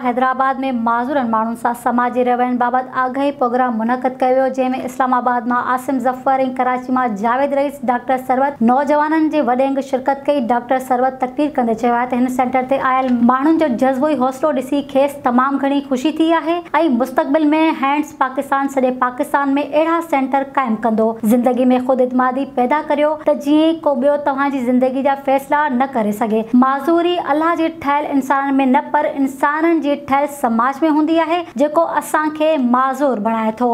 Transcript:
हैदराबाद में माज़ूरनि माण्हुनि सां समाज जे रवैयनि बाबति आगाही प्रोग्राम मुनक़द कयो वियो जंहिंमें इस्लामाबाद माँ आसिम ज़फ़र ऐं कराची माँ जावेद रईस, डॉक्टर सरवत, नौजवाननि जे वॾे अंग शिरकत कई। डॉक्टर सरवत तकरीर कंदे सेंटर ते आयल माण्हुनि जो जज़्बो ऐं हौसलो ॾिसी खेसि तमामु घणी ख़ुशी थी आहे ऐं में हैंड्स पाकिस्तान, सॼे पाकिस्तान में अहिड़ा सेंटर क़ाइमु कंदो। ज़िंदगी में ख़ुदि इतमादी पैदा करियो त जीअं को ॿियो तव्हांजी ज़िंदगी जा न करे सघे। माज़ूरी अलाह जे ठहियल इंसान में न पर इंसान जी ठहियल समाज में हूंदी आहे, जेको असांखे माज़ूर बणाए थो।